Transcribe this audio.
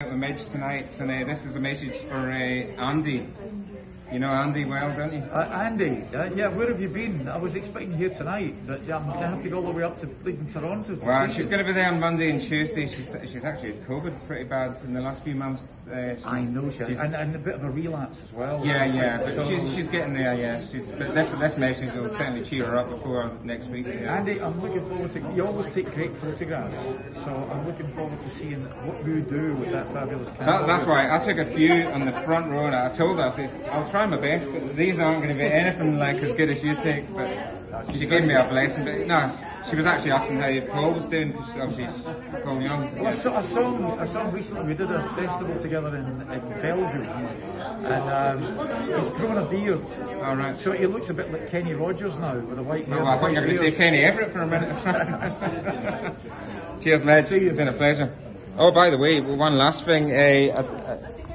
a message tonight, and uh, this is a message for uh, Andy. You know Andy well, don't you? Uh, Andy, uh, yeah, where have you been? I was expecting you here tonight, but yeah, I'm going to have to go all the way up to bleeding Toronto. To Well, she's going to be there on Monday and Tuesday. She's she's actually had COVID pretty bad in the last few months. Uh, I know she has, she's- and, and a bit of a relapse as well. yeah, yeah, but So- she's, she's getting there. Yeah, she's. But this this message will certainly cheer her up before next week. Yeah. Andy, I'm looking forward to. You always take great photographs, so I'm looking forward to seeing what you do with that fabulous camera. That, that's why I took a few on the front row. And I told her, I says, I'll try my best, but these aren't going to be anything like as good as you take. But she gave me a blessing. But no, she was actually asking how Paul was doing because obviously Paul Young. Well, I saw, I saw him, I saw him recently. We did a festival together in, in Belgium, and um, he's grown a beard. All right. So he looks a bit like Kenny Rogers now with a white hair. Oh, I thought you were going to say. Kenny Everett for a minute. Cheers, lads. It's been a pleasure. Oh, by the way, one last thing. Uh, I- I-